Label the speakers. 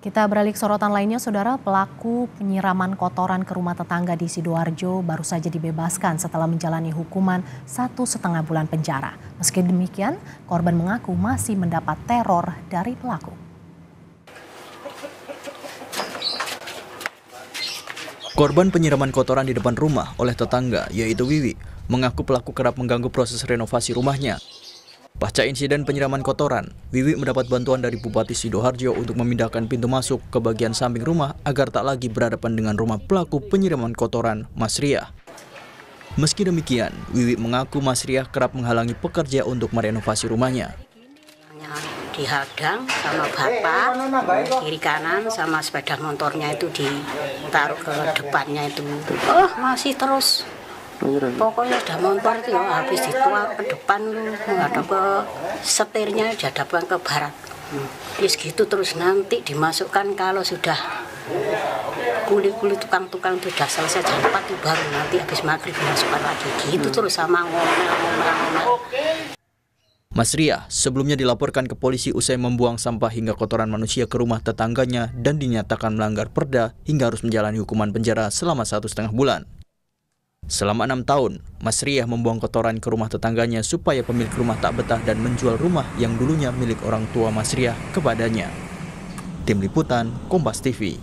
Speaker 1: Kita beralih ke sorotan lainnya, saudara pelaku penyiraman kotoran ke rumah tetangga di Sidoarjo baru saja dibebaskan setelah menjalani hukuman satu setengah bulan penjara. Meski demikian, korban mengaku masih mendapat teror dari pelaku.
Speaker 2: Korban penyiraman kotoran di depan rumah oleh tetangga, yaitu Wiwi, mengaku pelaku kerap mengganggu proses renovasi rumahnya. Pasca insiden penyiraman kotoran, Wiwi mendapat bantuan dari Bupati Sidoarjo untuk memindahkan pintu masuk ke bagian samping rumah agar tak lagi berhadapan dengan rumah pelaku penyiraman kotoran, Mas Riah. Meski demikian, Wiwi mengaku Mas Riah kerap menghalangi pekerja untuk merenovasi rumahnya.
Speaker 3: Dihadang sama bapak, kiri kanan sama sepeda motornya itu ditaruh ke depannya itu. Oh masih terus Pokoknya udah motor itu ya habis dituang ke depan lu ke setirnya dihadapkan ke barat. Hmm. Yes gitu terus nanti dimasukkan kalau sudah kulit-kulit tukang-tukang itu sudah selesai jam 4 itu baru nanti habis maghrib dimasukkan lagi gitu hmm. terus sama ngomel-ngomel.
Speaker 2: Mas Ria sebelumnya dilaporkan ke polisi usai membuang sampah hingga kotoran manusia ke rumah tetangganya dan dinyatakan melanggar perda hingga harus menjalani hukuman penjara selama satu setengah bulan. Selama enam tahun, Mas Riah membuang kotoran ke rumah tetangganya supaya pemilik rumah tak betah dan menjual rumah yang dulunya milik orang tua Mas Riah kepadanya. Tim Liputan, Kompas TV.